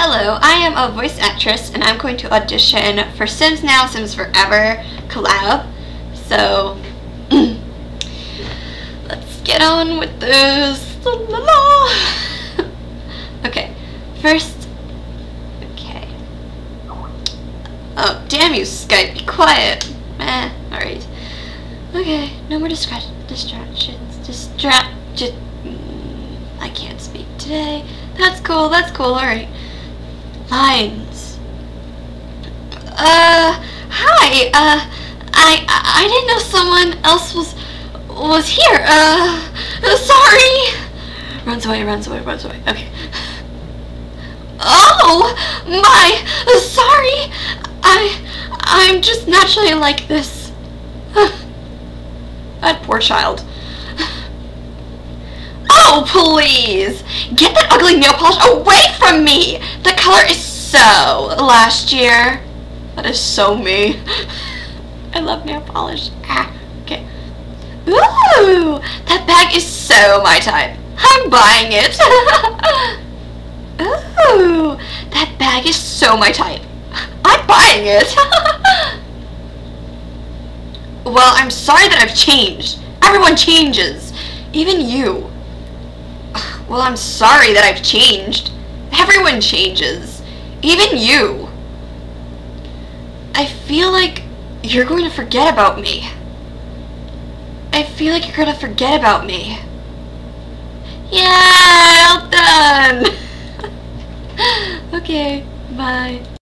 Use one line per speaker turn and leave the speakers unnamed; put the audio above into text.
Hello, I am a voice actress and I'm going to audition for Sims Now, Sims Forever collab. So, let's get on with this. Okay, first, okay. Oh, damn you, Skype, be quiet. Alright. Okay, no more distra distractions. Distract. mm, I can't speak today. That's cool, that's cool, alright. Lines. Uh, hi, uh, I, I didn't know someone else was, was here, uh, sorry. Runs away, runs away, runs away, okay. Oh, my, sorry, I, I'm just naturally like this. that poor child. Oh, please! Get that ugly nail polish away from me! The color is so last year. That is so me. I love nail polish. Ah, okay. Ooh, that bag is so my type. I'm buying it. Ooh, that bag is so my type. I'm buying it. well, I'm sorry that I've changed. Everyone changes. Even you. Well, I'm sorry that I've changed. Everyone changes. Even you. I feel like you're going to forget about me. I feel like you're going to forget about me. Yeah, done. okay, bye.